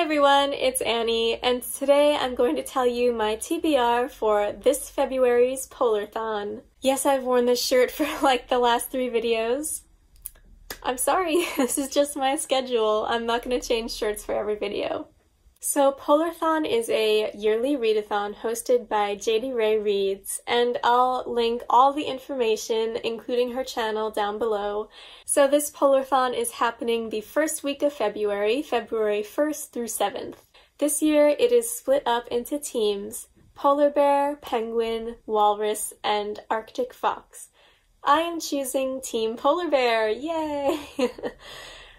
Everyone, it's Annie, and today I'm going to tell you my TBR for this February's Polarthon. Yes, I've worn this shirt for like the last three videos. I'm sorry, this is just my schedule. I'm not going to change shirts for every video. So, Polarthon is a yearly readathon hosted by JadeyRaeReads, and I'll link all the information, including her channel, down below. So, this Polarthon is happening the first week of February, February 1st through 7th. This year, it is split up into teams polar bear, penguin, walrus, and arctic fox. I am choosing Team Polar Bear! Yay!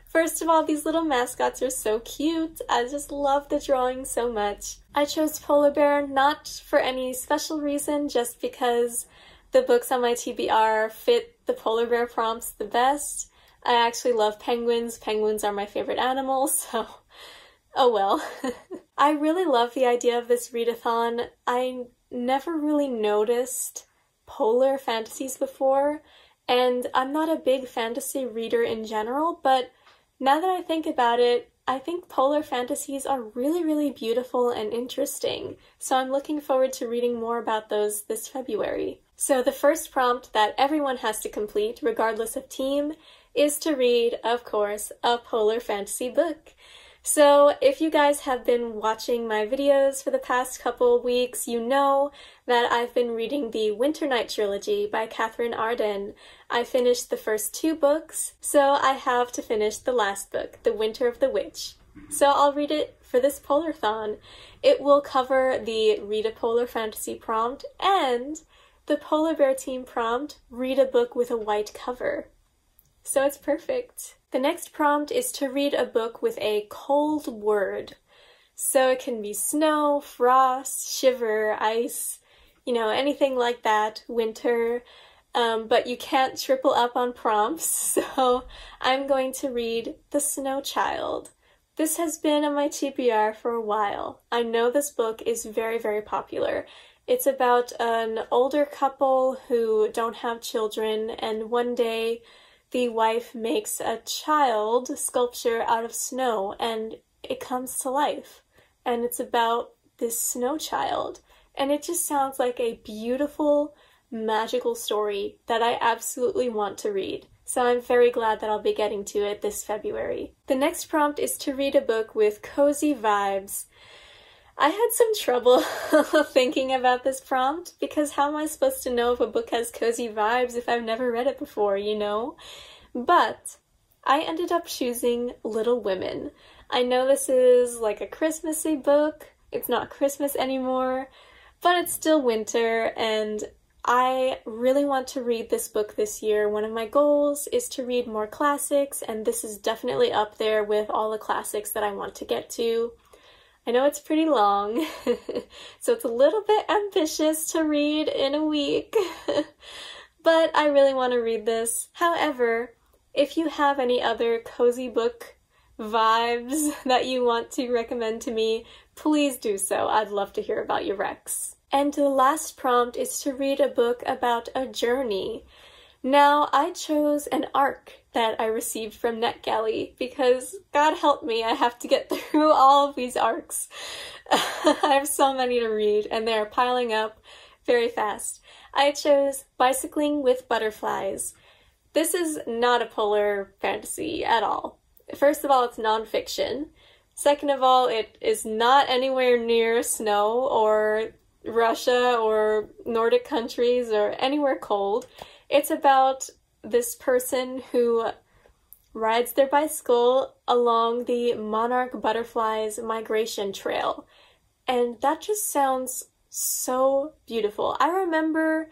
First of all, these little mascots are so cute. I just love the drawing so much. I chose Polar Bear not for any special reason, just because the books on my TBR fit the polar bear prompts the best. I actually love penguins. Penguins are my favorite animal, so oh well. I really love the idea of this readathon. I never really noticed polar fantasies before, and I'm not a big fantasy reader in general, but now that I think about it, I think polar fantasies are really, really beautiful and interesting, so I'm looking forward to reading more about those this February. So, the first prompt that everyone has to complete, regardless of team, is to read, of course, a polar fantasy book. So, if you guys have been watching my videos for the past couple weeks, you know that I've been reading the Winter Night trilogy by Katherine Arden. I finished the first two books, so I have to finish the last book, The Winter of the Witch. So I'll read it for this Polarthon. It will cover the Read a Polar Fantasy prompt and the Polar Bear Team prompt, Read a book with a white cover. So it's perfect. The next prompt is to read a book with a cold word. So it can be snow, frost, shiver, ice, you know, anything like that, winter. Um, but you can't triple up on prompts, so I'm going to read The Snow Child. This has been on my TBR for a while. I know this book is very, very popular. It's about an older couple who don't have children, and one day the wife makes a child sculpture out of snow and it comes to life. And it's about this snow child. And it just sounds like a beautiful, magical story that I absolutely want to read. So I'm very glad that I'll be getting to it this February. The next prompt is to read a book with cozy vibes. I had some trouble thinking about this prompt because how am I supposed to know if a book has cozy vibes if I've never read it before, you know? But I ended up choosing Little Women. I know this is like a Christmassy book, it's not Christmas anymore, but it's still winter and I really want to read this book this year. One of my goals is to read more classics, and this is definitely up there with all the classics that I want to get to. I know it's pretty long, so it's a little bit ambitious to read in a week, but I really want to read this. However, if you have any other cozy book vibes that you want to recommend to me, please do so. I'd love to hear about your recs. And the last prompt is to read a book about a journey. Now, I chose an arc that I received from NetGalley because God help me, I have to get through all of these arcs. I have so many to read and they're piling up very fast. I chose Bicycling with Butterflies. This is not a polar fantasy at all. First of all, it's nonfiction. Second of all, it is not anywhere near snow or Russia or Nordic countries or anywhere cold. It's about this person who rides their bicycle along the monarch butterflies migration trail. And that just sounds so beautiful. I remember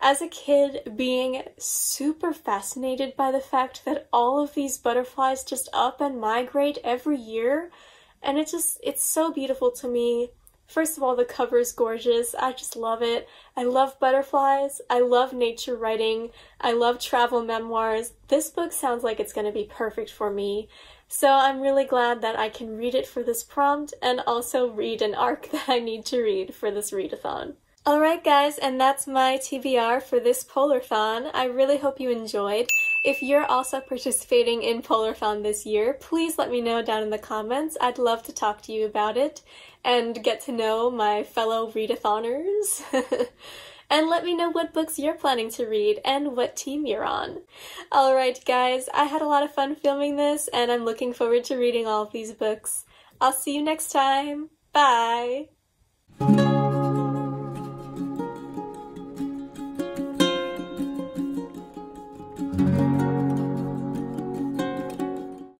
as a kid being super fascinated by the fact that all of these butterflies just up and migrate every year. And it just, it's so beautiful to me. First of all, the cover is gorgeous. I just love it. I love butterflies. I love nature writing. I love travel memoirs. This book sounds like it's going to be perfect for me. So I'm really glad that I can read it for this prompt and also read an arc that I need to read for this readathon. Alright guys, and that's my TBR for this Polarthon. I really hope you enjoyed. If you're also participating in Polarthon this year, please let me know down in the comments. I'd love to talk to you about it and get to know my fellow readathoners. and let me know what books you're planning to read and what team you're on. Alright guys, I had a lot of fun filming this and I'm looking forward to reading all of these books. I'll see you next time. Bye!